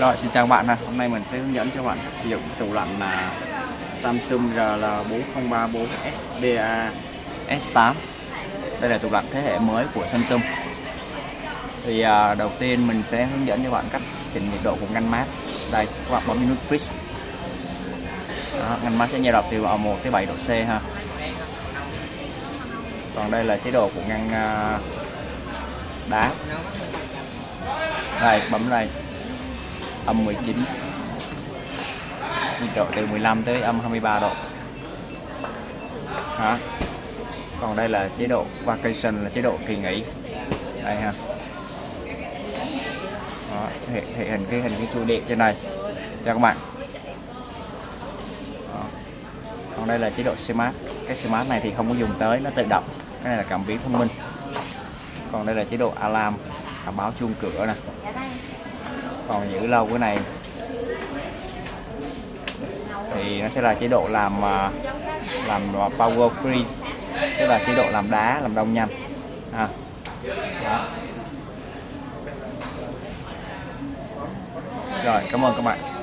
Rồi xin chào các bạn ha. Hôm nay mình sẽ hướng dẫn cho các bạn sử dụng tủ lạnh là Samsung RL4034 SDA S8. Đây là tủ lạnh thế hệ mới của Samsung. Thì à, đầu tiên mình sẽ hướng dẫn cho bạn cách chỉnh nhiệt độ của ngăn mát. Đây, các bạn bấm nút fix. Đó, ngăn mát sẽ nhiệt độ từ 1 tới 7 độ C ha. Còn đây là chế độ của ngăn à, đá. Đây, bấm đây âm 19 nhiệt độ từ 15 tới âm 23 độ. Đó. còn đây là chế độ vacation là chế độ kỳ nghỉ. Đây ha. Đó. hệ, hệ hình cái hình cái trụ điện trên này. Cho các bạn. Đó. còn đây là chế độ smart. Cái smart này thì không có dùng tới nó tự động. Cái này là cảm biến thông minh. Còn đây là chế độ alarm cảm báo chuông cửa nè. Còn giữ lâu cái này thì nó sẽ là chế độ làm à, làm power free tức là chế độ làm đá làm đông nhanh à. Đó. rồi cảm ơn các bạn